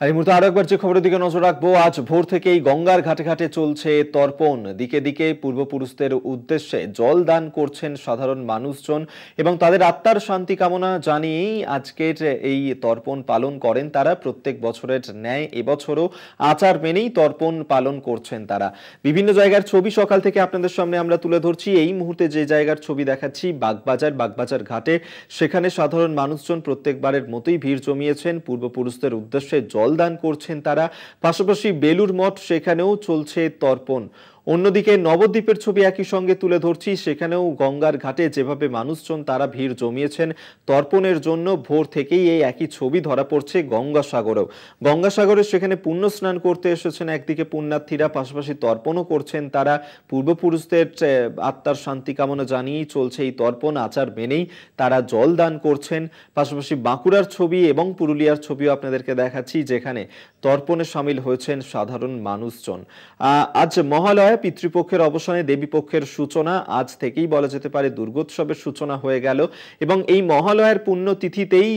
আর এই মুহূর্তে আরও একবার যে খবরের দিকে নজর রাখব। আজ ভোর থেকেই গঙ্গার ঘাটে ঘাটে চলছে তর্পণ। দিকে দিকে পূর্বপুরুষদের উদ্দেশ্যে জল দান করছেন সাধারণ মানুষজন এবং তাদের আত্মার শান্তি কামনা জানিয়েই আজকের এই তর্পণ পালন করেন তারা। প্রত্যেক বছরের ন্যায় এবছরও আচার মেনেই তর্পণ পালন করছেন তারা। বিভিন্ন জায়গার ছবি সকাল থেকে আপনাদের সামনে আমরা তুলে ধরছি। এই মুহূর্তে যে জায়গার ছবি দেখাচ্ছি, বাগবাজার বাগবাজার ঘাটে। সেখানে সাধারণ মানুষজন প্রত্যেকবারের মতোই ভিড় জমিয়েছেন। পূর্বপুরুষদের উদ্দেশ্যে জল জলদান করছেন তারা। পাশাপাশি বেলুর মঠ সেখানেও চলছে তর্পণ। অন্যদিকে নবদ্বীপের ছবি একই সঙ্গে তুলে ধরছি। সেখানেও গঙ্গার ঘাটে যেভাবে মানুষজন তারা ভিড় জমিয়েছেন, তর্পণের জন্য ভোর থেকেই এই একই ছবি ধরা পড়ছে গঙ্গাসাগরেও। গঙ্গাসাগরে সেখানে পুণ্য স্নান করতে এসেছেন একদিকে পুণ্যার্থীরা, পাশাপাশি তর্পণও করছেন তারা। পূর্বপুরুষদের আত্মার শান্তি কামনা জানিয়েই চলছে এই তর্পণ, আচার মেনেই তারা জল দান করছেন। পাশাপাশি বাঁকুড়ার ছবি এবং পুরুলিয়ার ছবিও আপনাদেরকে দেখাচ্ছি, যেখানে তর্পণে সামিল হয়েছেন সাধারণ মানুষজন। আজ মহালয়া পিতৃপক্ষের অবসানে দেবীপক্ষের সূচনা আজ থেকেই বলা যেতে পারে দুর্গোৎসবের সূচনা হয়ে গেল এবং এই মহালয়ার পুণ্য তিথিতেই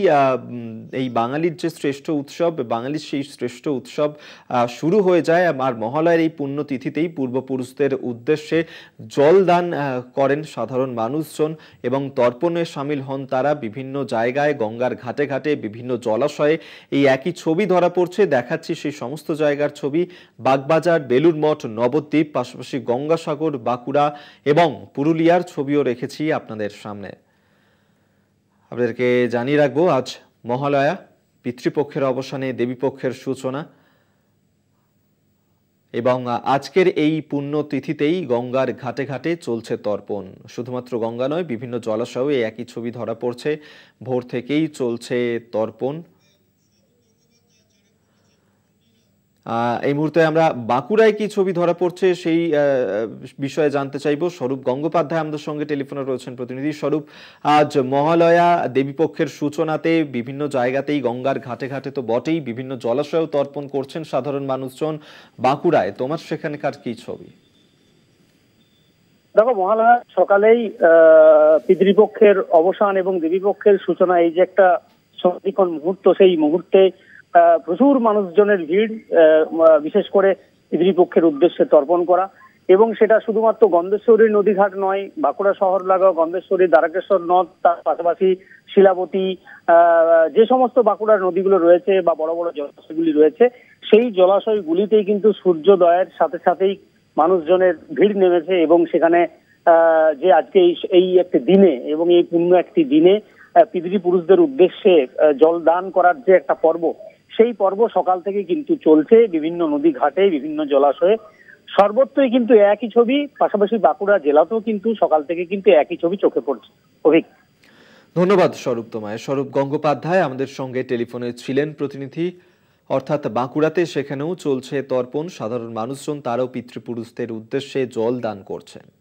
এই বাঙালির যে শ্রেষ্ঠ উৎসব, বাঙালির সেই শ্রেষ্ঠ উৎসব শুরু হয়ে যায়। আর মহালয়ার এই পুণ্য তিথিতেই পূর্বপুরুষদের উদ্দেশ্যে জল দান করেন সাধারণ মানুষজন এবং তর্পণে সামিল হন তারা বিভিন্ন জায়গায়, গঙ্গার ঘাটে ঘাটে, বিভিন্ন জলাশয়ে। এই একই ছবি ধরা পড়ছে। দেখাচ্ছি সেই সমস্ত জায়গার ছবি। বাগবাজার বেলুর মঠ, নবদ্বীপ পাশাপাশি গঙ্গাসাগর, বাঁকুড়া এবং পুরুলিয়ার ছবিও রেখেছি আপনাদের সামনে। আপনাদেরকে জানিয়ে রাখব, আজ মহালয়া, পিতৃপক্ষের অবসানে, দেবীপক্ষের সূচনা এবং আজকের এই পুণ্য তিথিতেই গঙ্গার ঘাটে ঘাটে চলছে তর্পণ। শুধুমাত্র গঙ্গা নয়, বিভিন্ন জলাশয়েও একই ছবি ধরা পড়ছে। ভোর থেকেই চলছে তর্পণ। এই মুহূর্তে আমরা বাঁকুড়ায় কি ছবি ধরা পড়ছে সেই বিষয়ে জানতে চাইব। স্বরূপ গঙ্গোপাধ্যায় আমাদের সঙ্গে টেলিফোনে রয়েছেন প্রতিনিধি। স্বরূপ, আজ মহালয়া, দেবীপক্ষের সূচনাতে বিভিন্ন জায়গাতেই গঙ্গার ঘাটে ঘাটে তো বটেই, বিভিন্ন জলাশয়েও তর্পণ করছেন সাধারণ মানুষজন বাঁকুড়ায়। তোমার সেখানকার কি ছবি? দেখো, মহালয়া সকালেই পিতৃপক্ষের অবসান এবং দেবীপক্ষের সূচনা, এই যে একটা সন্ধিক্ষণ মুহূর্ত, সেই মুহূর্তে প্রচুর মানুষজনের ভিড় বিশেষ করে পিতৃপক্ষের উদ্দেশ্যে তর্পণ করা। এবং সেটা শুধুমাত্র গন্ধেশ্বরী নদীঘাট নয়, বাঁকুড়া শহর লাগা গন্ধেশ্বরী, দ্বারকেশ্বর নদ, তার পাশাপাশি শিলাবতী যে সমস্ত বাঁকুড়ার নদীগুলো রয়েছে বা বড় বড় জলাশয়গুলি রয়েছে, সেই জলাশয়গুলিতেই কিন্তু সূর্যোদয়ের সাথে সাথেই মানুষজনের ভিড় নেমেছে এবং সেখানে যে আজকে এই একটি দিনে এবং এই পূর্ণ একটি দিনে পিতৃপুরুষদের উদ্দেশ্যে জল দান করার যে একটা পর্ব সেই পর্ব সকাল থেকে কিন্তু চলছে, বিভিন্ন নদী ঘাটে, বিভিন্ন জলাশয়ে। সর্বত্রই কিন্তু একই ছবি, পাশাপাশি বাঁকুড়া জেলাতেও কিন্তু সকাল থেকে কিন্তু একই ছবি চোখে পড়ছে। অভিক। ধন্যবাদ স্বরূপ তোমায়। স্বরূপ গঙ্গোপাধ্যায় আমাদের সঙ্গে টেলিফোনে ছিলেন প্রতিনিধি। অর্থাৎ বাঁকুড়াতে সেখানেও চলছে তর্পণ। সাধারণ মানুষজন, তারাও পিতৃপুরুষদের উদ্দেশ্যে জল দান করছেন।